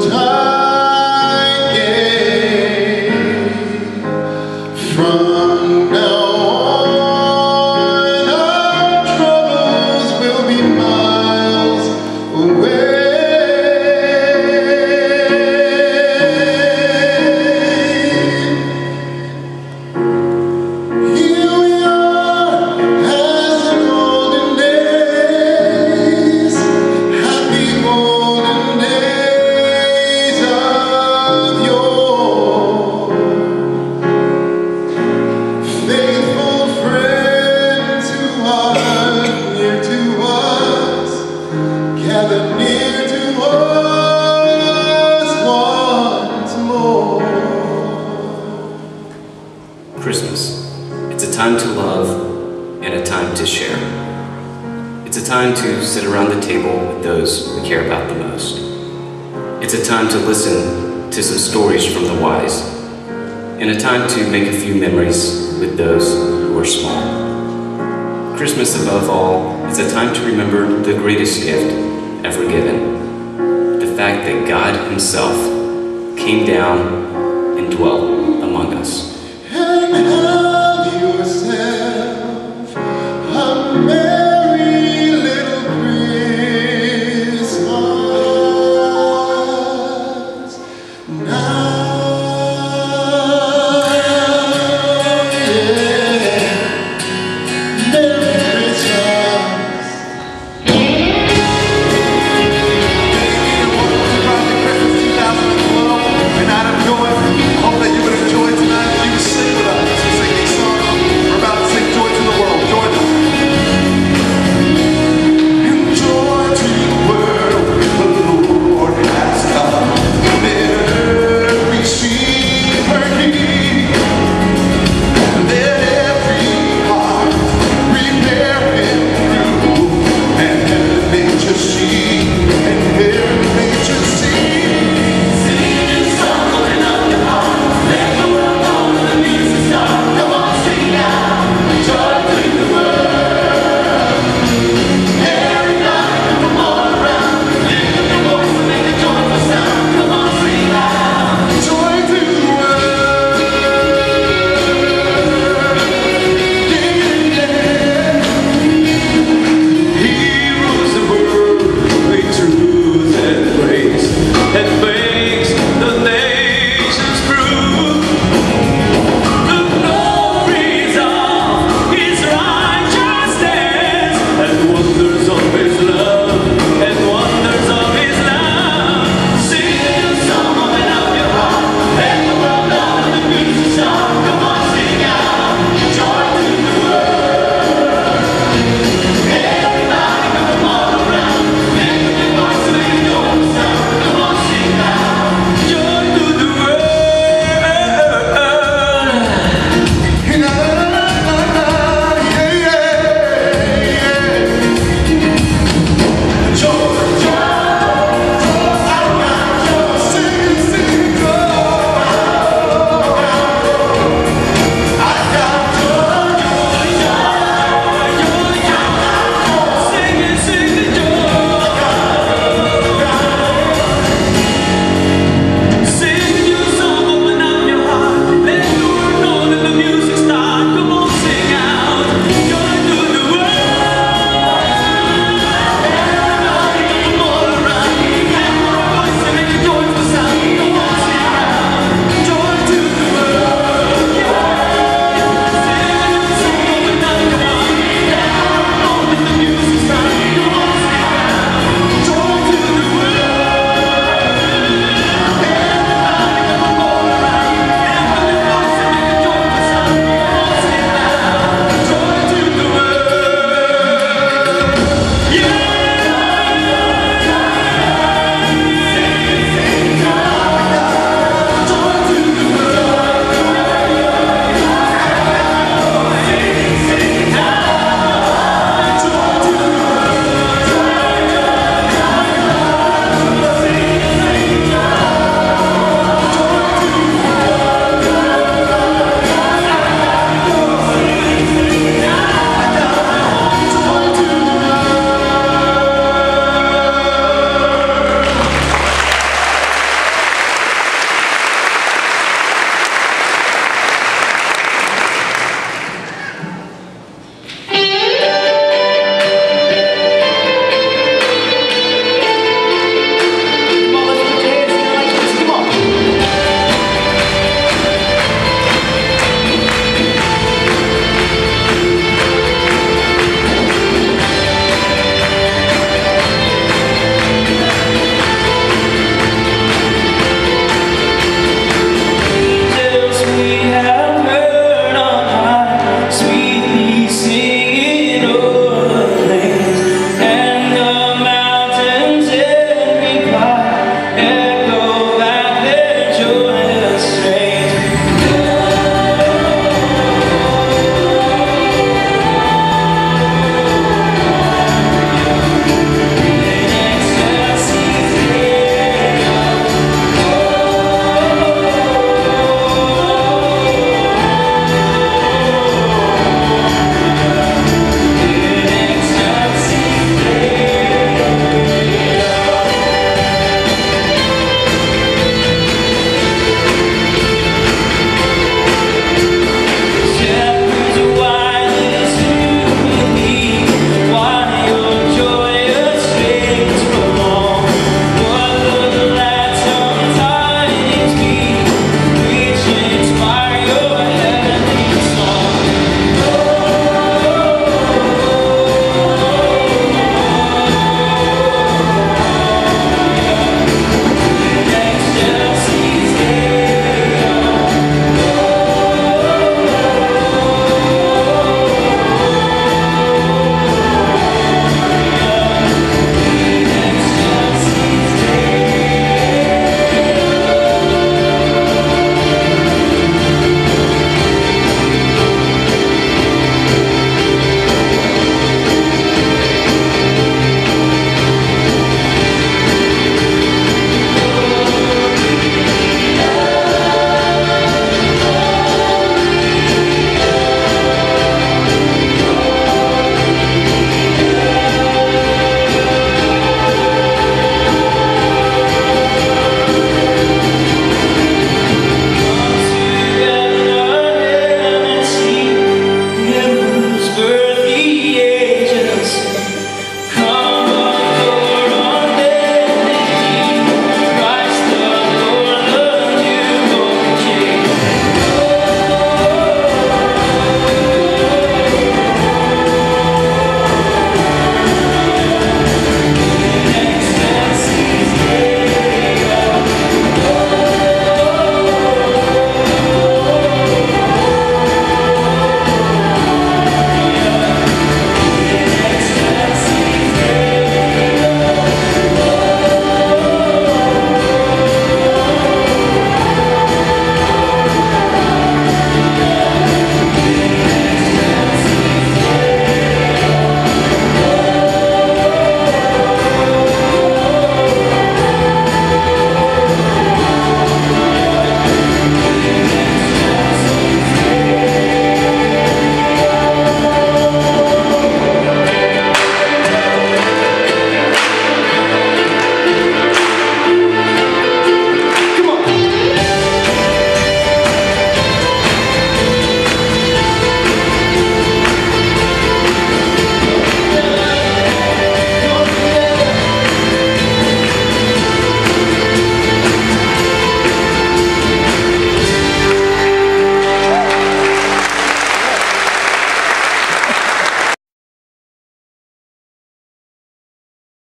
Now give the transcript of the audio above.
time. Sit around the table with those we care about the most. It's a time to listen to some stories from the wise, and a time to make a few memories with those who are small. Christmas, above all, is a time to remember the greatest gift ever given the fact that God Himself came down and dwelt among us.